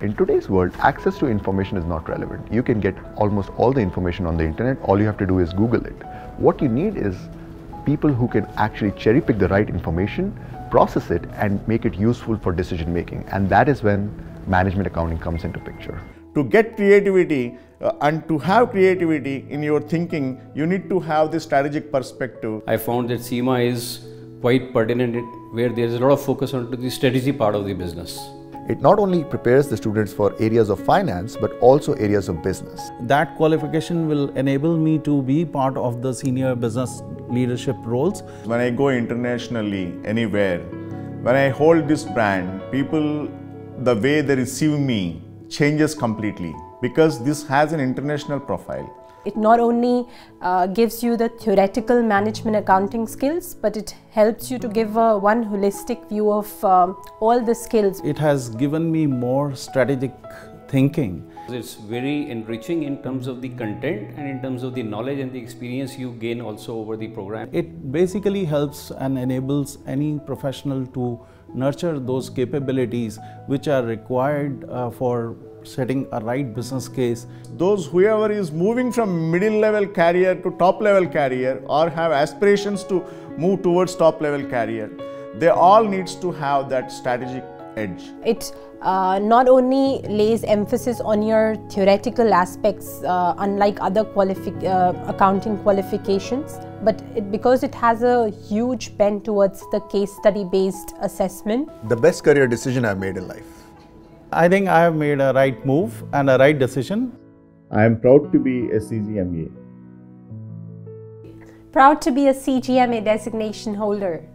in today's world, access to information is not relevant. You can get almost all the information on the internet. All you have to do is Google it. What you need is people who can actually cherry pick the right information, process it, and make it useful for decision making. And that is when management accounting comes into picture. To get creativity uh, and to have creativity in your thinking, you need to have the strategic perspective. I found that CIMA is quite pertinent where there is a lot of focus on the strategy part of the business. It not only prepares the students for areas of finance but also areas of business. That qualification will enable me to be part of the senior business leadership roles. When I go internationally, anywhere, when I hold this brand, people, the way they receive me changes completely because this has an international profile. It not only uh, gives you the theoretical management accounting skills, but it helps you to give a one holistic view of um, all the skills. It has given me more strategic thinking. It's very enriching in terms of the content and in terms of the knowledge and the experience you gain also over the program. It basically helps and enables any professional to nurture those capabilities which are required uh, for setting a right business case. Those whoever is moving from middle level career to top level career or have aspirations to move towards top level career, they all needs to have that strategic edge. It uh, not only lays emphasis on your theoretical aspects, uh, unlike other qualifi uh, accounting qualifications, but it, because it has a huge bent towards the case study based assessment. The best career decision I've made in life. I think I have made a right move and a right decision. I am proud to be a CGMA. Proud to be a CGMA designation holder.